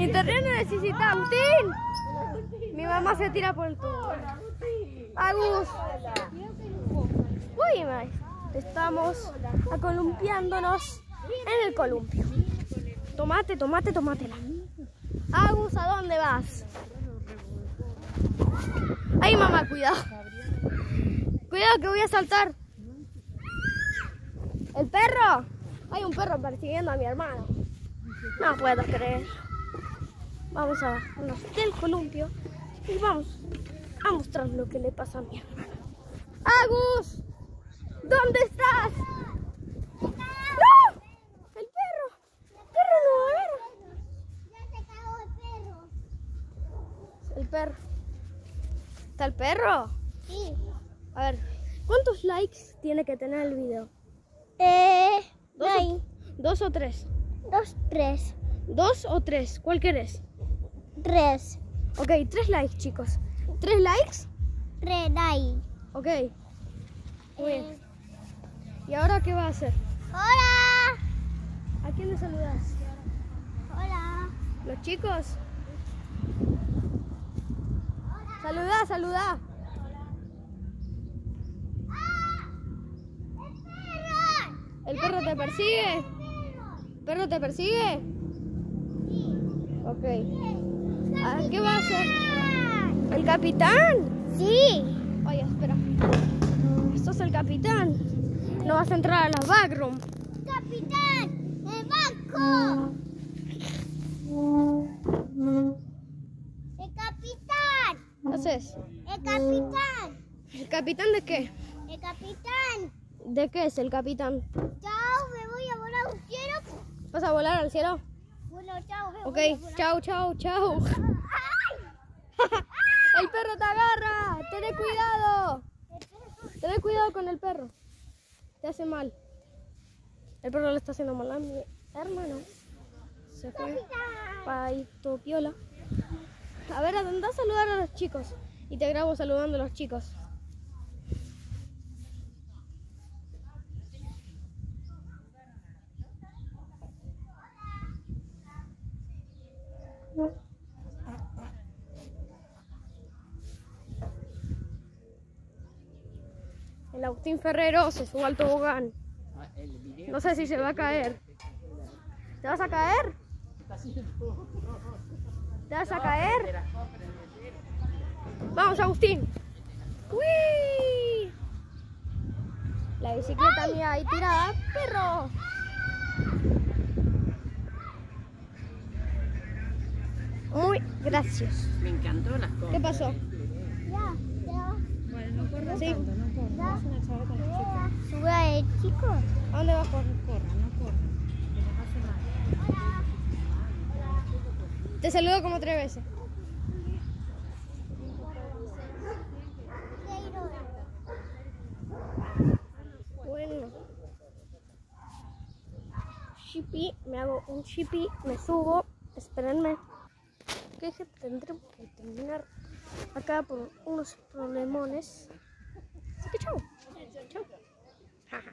Internet no necesita tin. Mi mamá se tira por el tubo. Agus. Uy, estamos acolumpiándonos en el columpio. Tomate, tomate, tomatela. Agus, ¿a dónde vas? Ay, mamá, cuidado. Cuidado que voy a saltar. ¿El perro? Hay un perro persiguiendo a mi hermano. No puedo creer. Vamos a bajarnos del columpio y vamos a mostrar lo que le pasa a mi hermano. ¡Agus! ¿Dónde estás? ¡No! ¡El perro! ¡El perro no! A ver. Ya se cagó el perro. El perro. ¿Está el perro? Sí. A ver, ¿cuántos likes tiene que tener el video? Eh, ¿Dos, nine, o, dos o tres? dos, tres, ¿Dos o tres? ¿Cuál querés? Tres, Ok, tres likes, chicos. ¿Tres likes? tres, nine. Ok. Muy bien. ¿Y ahora qué va a hacer? Hola. ¿A quién le saludas? Hola. ¿Los chicos? Saludá, saludá. ¿El perro te persigue? ¿El perro te persigue? Ok. Ah, ¿Qué va a hacer? ¿El capitán? Sí. Oye, espera. ¿Sos el capitán? No vas a entrar a la backroom. Capitán, el banco. El capitán. ¿Qué haces? El capitán. ¿El capitán de qué? El capitán. ¿De qué es el capitán? Chao, me voy a volar un cielo. ¿Vas a volar al cielo? Bueno, chao. me Ok, voy a volar. chau, chau, chau. El perro te agarra. Tené cuidado. Tené cuidado el perro. Te hace mal. El perro le está haciendo mal a mi hermano. Se fue para ahí todo piola. A ver, anda a saludar a los chicos. Y te grabo saludando a los chicos. El Agustín Ferrero se sube al tobogán. No sé si se va a caer. ¿Te vas a caer? ¿Te vas a caer? Vamos, Agustín. ¡Uy! La bicicleta mía ahí tirada. ¡Perro! Muy gracioso. Me encantó las cosas. ¿Qué pasó? Ya, ya. Bueno, no corra Sí. tanto, no chicos. Sube el chico. ¿A dónde vas por? Corra, no corra. Te saludo como tres veces. Bueno. Shippy, me hago un shippy, me subo, espérenme. Que tendremos que terminar acá por unos problemones. Look at Joe. Joe. Haha.